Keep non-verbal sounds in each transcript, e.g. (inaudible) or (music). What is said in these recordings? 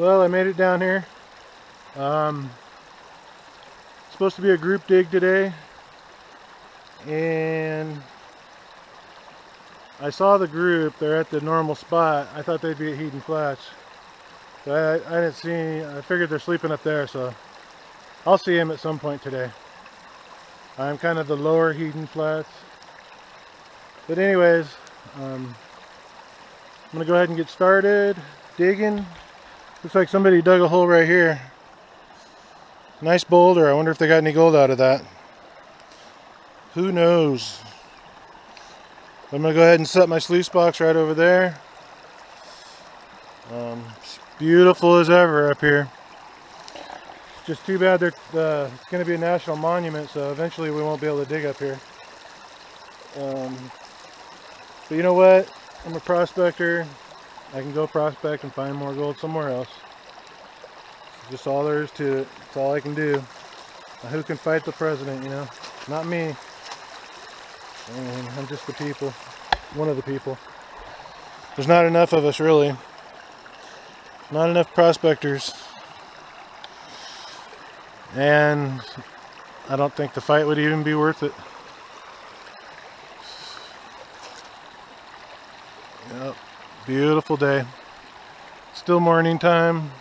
Well, I made it down here. Um, supposed to be a group dig today. And I saw the group. They're at the normal spot. I thought they'd be at Heaton Flats. But I, I didn't see any. I figured they're sleeping up there, so I'll see them at some point today. I'm kind of the lower Heaton Flats. But anyways, um, I'm going to go ahead and get started digging. Looks like somebody dug a hole right here. Nice boulder. I wonder if they got any gold out of that. Who knows? I'm going to go ahead and set my sluice box right over there. Um, beautiful as ever up here. It's just too bad uh, it's going to be a national monument, so eventually we won't be able to dig up here. Um, but you know what? I'm a prospector. I can go prospect and find more gold somewhere else. It's just all there is to it. It's all I can do. Now, who can fight the president, you know? Not me. And I'm just the people. One of the people. There's not enough of us, really. Not enough prospectors. And I don't think the fight would even be worth it. Beautiful day. Still morning time.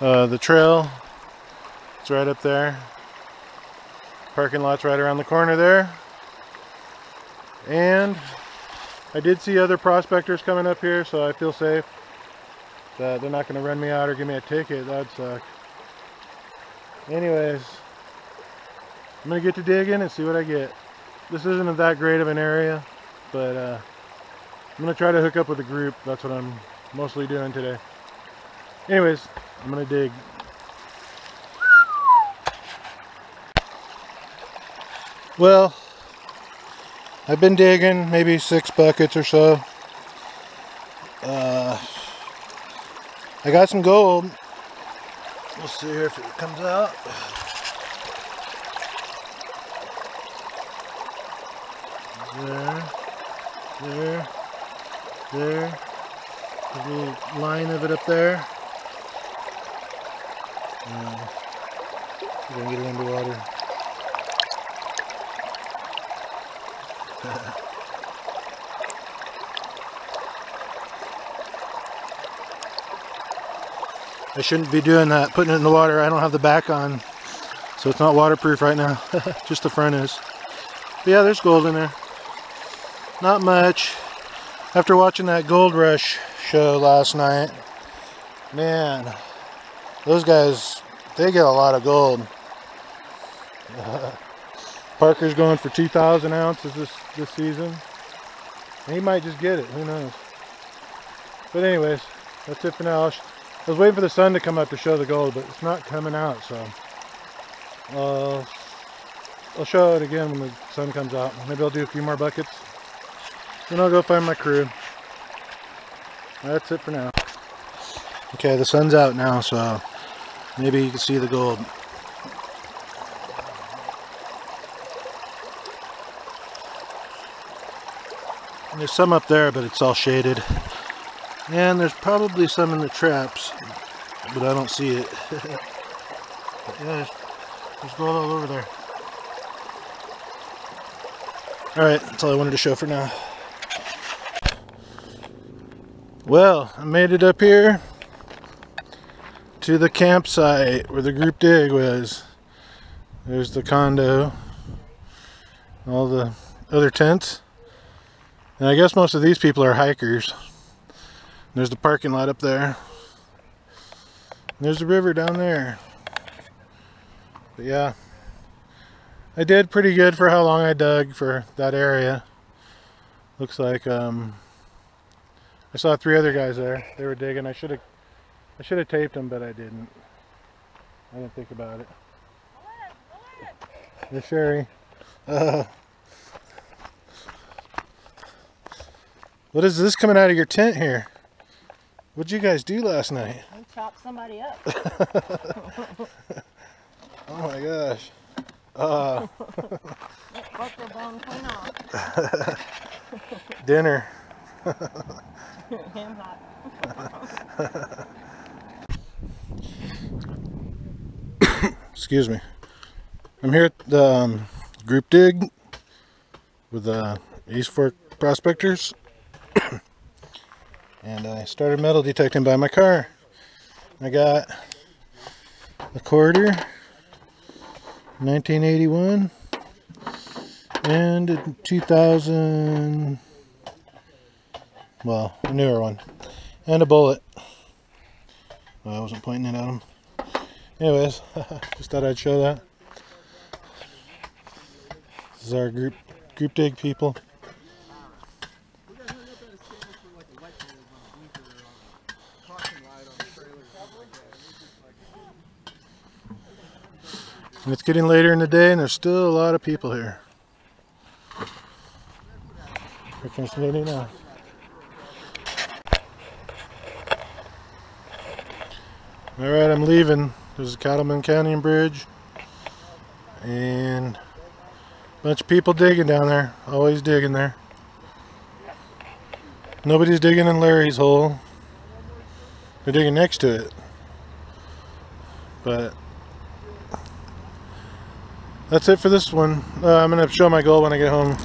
Uh, the trail, it's right up there. Parking lot's right around the corner there. And I did see other prospectors coming up here, so I feel safe that they're not going to run me out or give me a ticket. That'd suck. Anyways, I'm going to get to digging and see what I get. This isn't that great of an area, but uh, I'm going to try to hook up with a group. That's what I'm mostly doing today. Anyways, I'm going to dig. Well, I've been digging maybe six buckets or so. Uh, I got some gold. We'll see here if it comes out. There, there, there. A little line of it up there. Uh, we're gonna get it underwater. (laughs) I shouldn't be doing that, putting it in the water. I don't have the back on, so it's not waterproof right now. (laughs) Just the front is. But yeah, there's gold in there. Not much. After watching that Gold Rush show last night, man, those guys, they get a lot of gold. (laughs) Parker's going for 2,000 ounces this, this season. he might just get it, who knows. But anyways, that's it for now. I was waiting for the sun to come up to show the gold, but it's not coming out, so uh, I'll show it again when the sun comes out. Maybe I'll do a few more buckets. Then I'll go find my crew. That's it for now. Okay, the sun's out now, so maybe you can see the gold. And there's some up there, but it's all shaded. And there's probably some in the traps, but I don't see it. (laughs) yeah, there's, there's gold all over there. Alright, that's all I wanted to show for now. Well, I made it up here to the campsite where the group dig was. There's the condo, all the other tents. And I guess most of these people are hikers. There's the parking lot up there. There's the river down there. But yeah, I did pretty good for how long I dug for that area. Looks like um, I saw three other guys there. They were digging. I should have I should have taped them, but I didn't. I didn't think about it. The Sherry. Uh, what is this coming out of your tent here? What'd you guys do last night? I chopped somebody up. (laughs) (laughs) oh my gosh. Uh, Broke their bone clean off. (laughs) dinner. Hot. Excuse me. I'm here at the um, group dig with the uh, East Fork prospectors. (coughs) and I started metal detecting by my car. I got a quarter, 1981, and 2000 well, a newer one, and a bullet. Well, I wasn't pointing it at him. Anyways, (laughs) just thought I'd show that. This is our group group dig people. And it's getting later in the day and there's still a lot of people here. Here comes lady now. Alright, I'm leaving. There's a Cattleman Canyon Bridge. And a bunch of people digging down there. Always digging there. Nobody's digging in Larry's hole. They're digging next to it. But that's it for this one. Uh, I'm going to show my goal when I get home.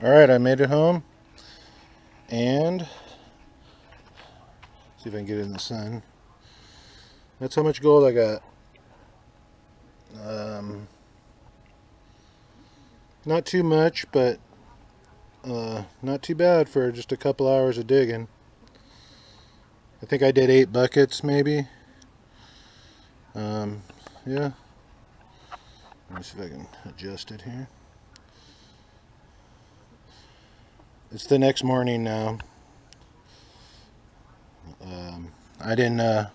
Alright, I made it home. And, see if I can get it in the sun. That's how much gold I got. Um, not too much, but uh, not too bad for just a couple hours of digging. I think I did eight buckets maybe. Um, yeah. Let me see if I can adjust it here. It's the next morning now. Um, I didn't, uh,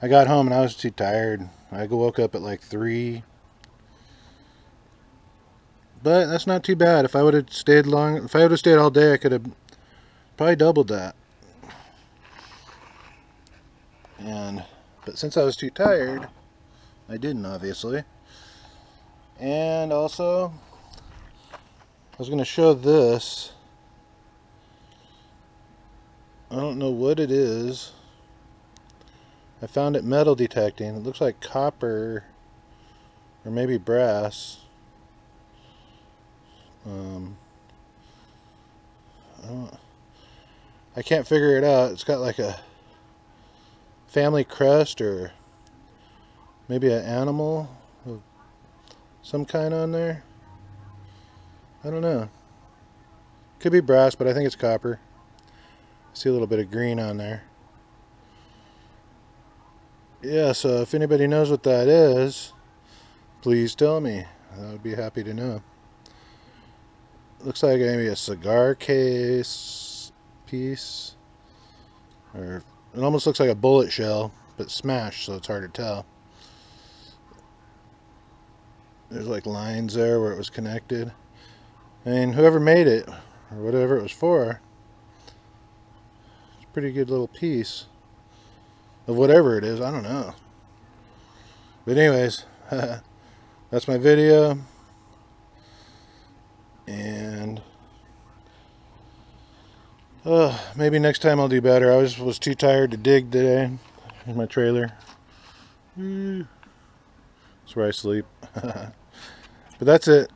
I got home and I was too tired. I woke up at like 3. But that's not too bad. If I would have stayed long, if I would have stayed all day, I could have probably doubled that. And, but since I was too tired, I didn't obviously. And also, was going to show this. I don't know what it is. I found it metal detecting. It looks like copper or maybe brass. Um, I, I can't figure it out. It's got like a family crest or maybe an animal of some kind on there. I don't know. Could be brass, but I think it's copper. See a little bit of green on there yeah, so if anybody knows what that is, please tell me. I would be happy to know. Looks like maybe a cigar case piece. Or it almost looks like a bullet shell, but smashed, so it's hard to tell. There's like lines there where it was connected. Mean, whoever made it, or whatever it was for, it's a pretty good little piece of whatever it is. I don't know. But anyways, (laughs) that's my video. And uh, maybe next time I'll do better. I was, was too tired to dig today in my trailer. That's where I sleep. (laughs) but that's it.